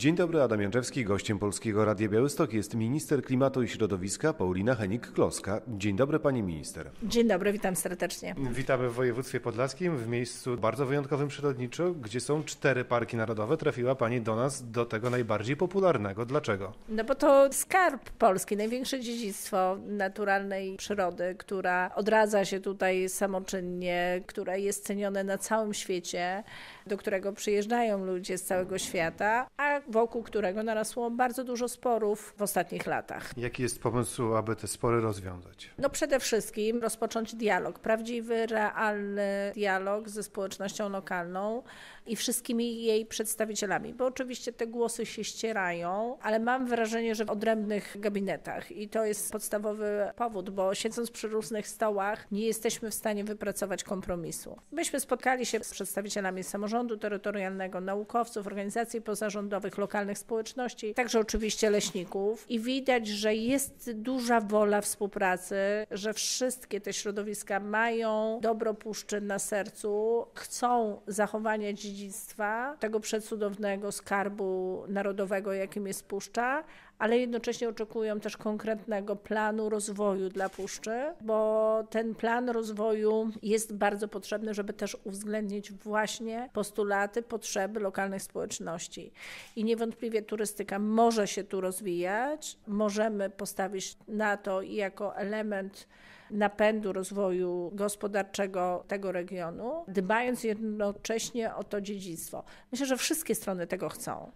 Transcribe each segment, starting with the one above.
Dzień dobry, Adam Janczewski. Gościem Polskiego Radia Białystok jest minister klimatu i środowiska Paulina Henik-Kloska. Dzień dobry, pani minister. Dzień dobry, witam serdecznie. Witamy w województwie podlaskim, w miejscu bardzo wyjątkowym przyrodniczo, gdzie są cztery parki narodowe. Trafiła pani do nas, do tego najbardziej popularnego. Dlaczego? No bo to skarb Polski, największe dziedzictwo naturalnej przyrody, która odradza się tutaj samoczynnie, która jest cenione na całym świecie, do którego przyjeżdżają ludzie z całego świata, a wokół którego narosło bardzo dużo sporów w ostatnich latach. Jaki jest pomysł, aby te spory rozwiązać? No przede wszystkim rozpocząć dialog, prawdziwy, realny dialog ze społecznością lokalną i wszystkimi jej przedstawicielami, bo oczywiście te głosy się ścierają, ale mam wrażenie, że w odrębnych gabinetach i to jest podstawowy powód, bo siedząc przy różnych stołach nie jesteśmy w stanie wypracować kompromisu. Myśmy spotkali się z przedstawicielami samorządu terytorialnego, naukowców, organizacji pozarządowych, lokalnych społeczności, także oczywiście leśników. I widać, że jest duża wola współpracy, że wszystkie te środowiska mają dobro puszczy na sercu, chcą zachowania dziedzictwa, tego przecudownego skarbu narodowego, jakim jest puszcza, ale jednocześnie oczekują też konkretnego planu rozwoju dla puszczy, bo ten plan rozwoju jest bardzo potrzebny, żeby też uwzględnić właśnie postulaty, potrzeby lokalnych społeczności. I niewątpliwie turystyka może się tu rozwijać, możemy postawić na to jako element napędu rozwoju gospodarczego tego regionu, dbając jednocześnie o to dziedzictwo. Myślę, że wszystkie strony tego chcą.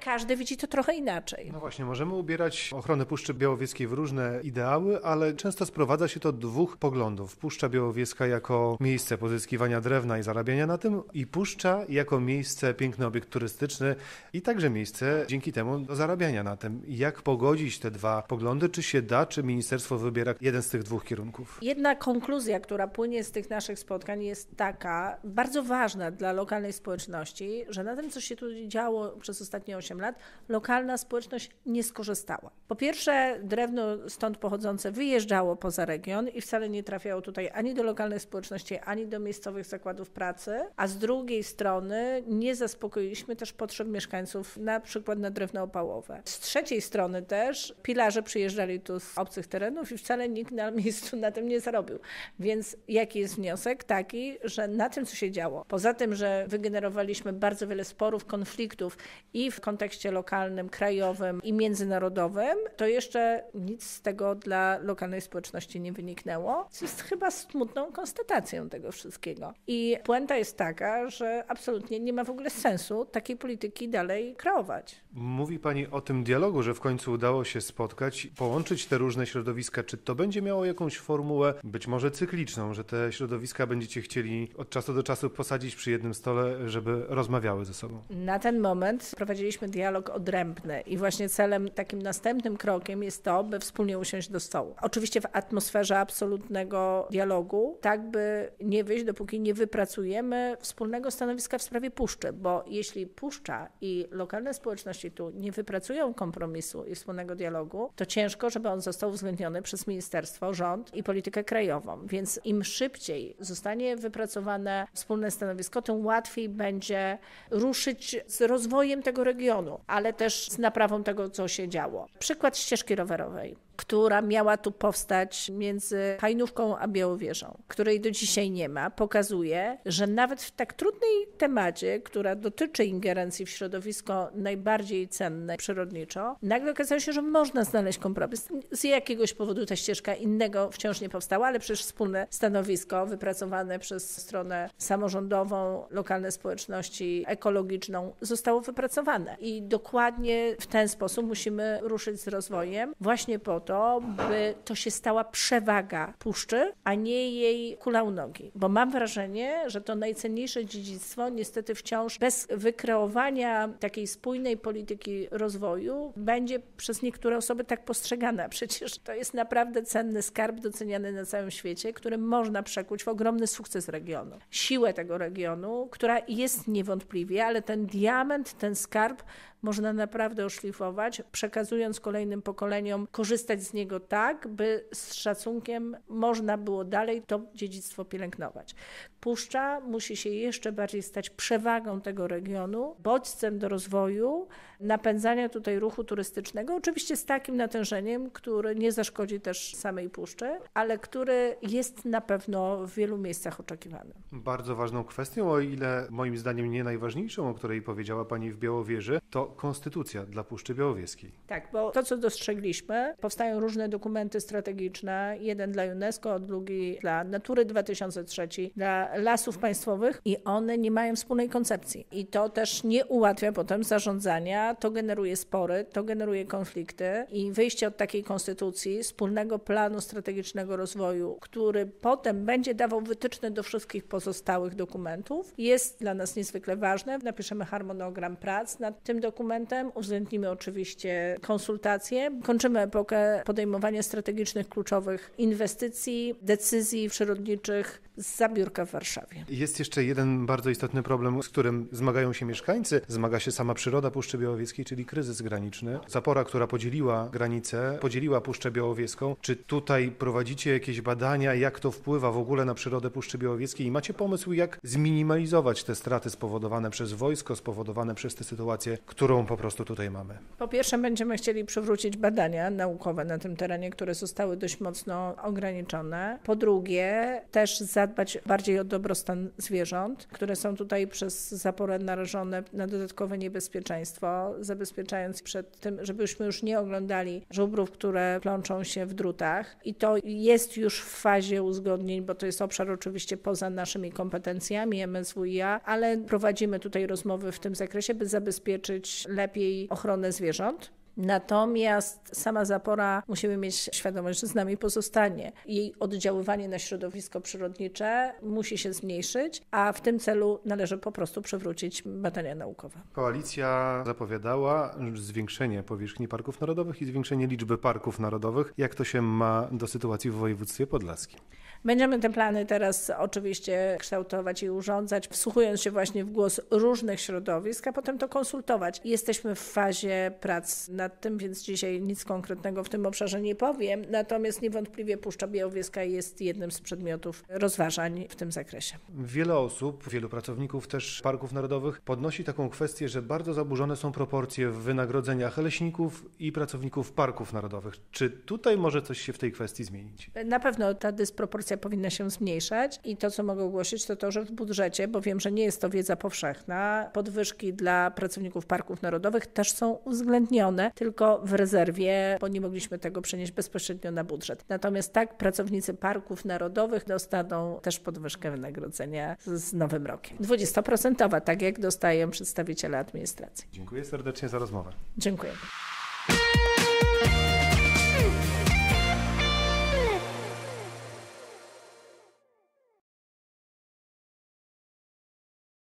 Każdy widzi to trochę inaczej. No właśnie, możemy ubierać ochronę Puszczy Białowieskiej w różne ideały, ale często sprowadza się to do dwóch poglądów. Puszcza Białowieska jako miejsce pozyskiwania drewna i zarabiania na tym i Puszcza jako miejsce, piękny obiekt turystyczny i także miejsce dzięki temu do zarabiania na tym. Jak pogodzić te dwa poglądy? Czy się da, czy ministerstwo wybiera jeden z tych dwóch kierunków? Jedna konkluzja, która płynie z tych naszych spotkań jest taka, bardzo ważna dla lokalnej społeczności, że na tym, co się tu działo przez ostatnie 8 8 lat lokalna społeczność nie skorzystała. Po pierwsze, drewno stąd pochodzące wyjeżdżało poza region i wcale nie trafiało tutaj ani do lokalnej społeczności, ani do miejscowych zakładów pracy, a z drugiej strony nie zaspokoiliśmy też potrzeb mieszkańców, na przykład na drewno opałowe. Z trzeciej strony też pilarze przyjeżdżali tu z obcych terenów i wcale nikt na miejscu na tym nie zarobił. Więc jaki jest wniosek? Taki, że na tym, co się działo, poza tym, że wygenerowaliśmy bardzo wiele sporów, konfliktów i w kontekście lokalnym, krajowym i międzynarodowym, to jeszcze nic z tego dla lokalnej społeczności nie wyniknęło. Co jest chyba smutną konstatacją tego wszystkiego. I puenta jest taka, że absolutnie nie ma w ogóle sensu takiej polityki dalej kreować. Mówi Pani o tym dialogu, że w końcu udało się spotkać, połączyć te różne środowiska. Czy to będzie miało jakąś formułę, być może cykliczną, że te środowiska będziecie chcieli od czasu do czasu posadzić przy jednym stole, żeby rozmawiały ze sobą? Na ten moment prowadziliśmy dialog odrębny i właśnie celem, takim następnym krokiem jest to, by wspólnie usiąść do stołu. Oczywiście w atmosferze absolutnego dialogu, tak by nie wyjść, dopóki nie wypracujemy wspólnego stanowiska w sprawie puszczy, bo jeśli puszcza i lokalne społeczności tu nie wypracują kompromisu i wspólnego dialogu, to ciężko, żeby on został uwzględniony przez ministerstwo, rząd i politykę krajową. Więc im szybciej zostanie wypracowane wspólne stanowisko, tym łatwiej będzie ruszyć z rozwojem tego regionu ale też z naprawą tego, co się działo. Przykład ścieżki rowerowej która miała tu powstać między Hajnówką a Białowieżą, której do dzisiaj nie ma, pokazuje, że nawet w tak trudnej temacie, która dotyczy ingerencji w środowisko najbardziej cenne przyrodniczo, nagle okazało się, że można znaleźć kompromis. Z jakiegoś powodu ta ścieżka innego wciąż nie powstała, ale przecież wspólne stanowisko wypracowane przez stronę samorządową, lokalne społeczności, ekologiczną zostało wypracowane. I dokładnie w ten sposób musimy ruszyć z rozwojem, właśnie po to, to, by to się stała przewaga puszczy, a nie jej kula u nogi. Bo mam wrażenie, że to najcenniejsze dziedzictwo niestety wciąż bez wykreowania takiej spójnej polityki rozwoju będzie przez niektóre osoby tak postrzegane. Przecież to jest naprawdę cenny skarb doceniany na całym świecie, który można przekuć w ogromny sukces regionu. Siłę tego regionu, która jest niewątpliwie, ale ten diament, ten skarb można naprawdę oszlifować, przekazując kolejnym pokoleniom, korzystać z niego tak, by z szacunkiem można było dalej to dziedzictwo pielęgnować. Puszcza musi się jeszcze bardziej stać przewagą tego regionu, bodźcem do rozwoju, napędzania tutaj ruchu turystycznego, oczywiście z takim natężeniem, który nie zaszkodzi też samej puszczy, ale który jest na pewno w wielu miejscach oczekiwany. Bardzo ważną kwestią, o ile moim zdaniem nie najważniejszą, o której powiedziała Pani w Białowieży, to konstytucja dla Puszczy Białowieskiej. Tak, bo to, co dostrzegliśmy, powstają różne dokumenty strategiczne, jeden dla UNESCO, drugi dla Natury 2003, dla lasów państwowych i one nie mają wspólnej koncepcji. I to też nie ułatwia potem zarządzania, to generuje spory, to generuje konflikty i wyjście od takiej konstytucji, wspólnego planu strategicznego rozwoju, który potem będzie dawał wytyczne do wszystkich pozostałych dokumentów, jest dla nas niezwykle ważne. Napiszemy harmonogram prac nad tym dokumentem, uwzględnimy oczywiście konsultacje. Kończymy epokę podejmowania strategicznych, kluczowych inwestycji, decyzji przyrodniczych z zabiórka w Warszawie. Jest jeszcze jeden bardzo istotny problem, z którym zmagają się mieszkańcy. Zmaga się sama przyroda Puszczy Białowieskiej, czyli kryzys graniczny. Zapora, która podzieliła granicę, podzieliła Puszczę Białowieską. Czy tutaj prowadzicie jakieś badania, jak to wpływa w ogóle na przyrodę Puszczy Białowieskiej i macie pomysł, jak zminimalizować te straty spowodowane przez wojsko, spowodowane przez tę sytuację, którą po prostu tutaj mamy? Po pierwsze, będziemy chcieli przywrócić badania naukowe na tym terenie, które zostały dość mocno ograniczone. Po drugie, też zadbać bardziej o dobrostan zwierząt, które są tutaj przez zaporę narażone na dodatkowe niebezpieczeństwo, zabezpieczając przed tym, żebyśmy już nie oglądali żubrów, które plączą się w drutach. I to jest już w fazie uzgodnień, bo to jest obszar oczywiście poza naszymi kompetencjami MSWiA, ale prowadzimy tutaj rozmowy w tym zakresie, by zabezpieczyć lepiej ochronę zwierząt. Natomiast sama zapora musimy mieć świadomość, że z nami pozostanie. Jej oddziaływanie na środowisko przyrodnicze musi się zmniejszyć, a w tym celu należy po prostu przywrócić badania naukowe. Koalicja zapowiadała zwiększenie powierzchni parków narodowych i zwiększenie liczby parków narodowych. Jak to się ma do sytuacji w województwie podlaskim? Będziemy te plany teraz oczywiście kształtować i urządzać, wsłuchując się właśnie w głos różnych środowisk, a potem to konsultować. Jesteśmy w fazie prac nad tym, więc dzisiaj nic konkretnego w tym obszarze nie powiem. Natomiast niewątpliwie Puszcza Białowieska jest jednym z przedmiotów rozważań w tym zakresie. Wiele osób, wielu pracowników też parków narodowych podnosi taką kwestię, że bardzo zaburzone są proporcje w wynagrodzeniach leśników i pracowników parków narodowych. Czy tutaj może coś się w tej kwestii zmienić? Na pewno ta dysproporcja powinna się zmniejszać i to, co mogę ogłosić, to to, że w budżecie, bo wiem, że nie jest to wiedza powszechna, podwyżki dla pracowników parków narodowych też są uwzględnione, tylko w rezerwie, bo nie mogliśmy tego przenieść bezpośrednio na budżet. Natomiast tak, pracownicy parków narodowych dostaną też podwyżkę wynagrodzenia z nowym rokiem. 20%, tak jak dostają przedstawiciele administracji. Dziękuję serdecznie za rozmowę. Dziękuję.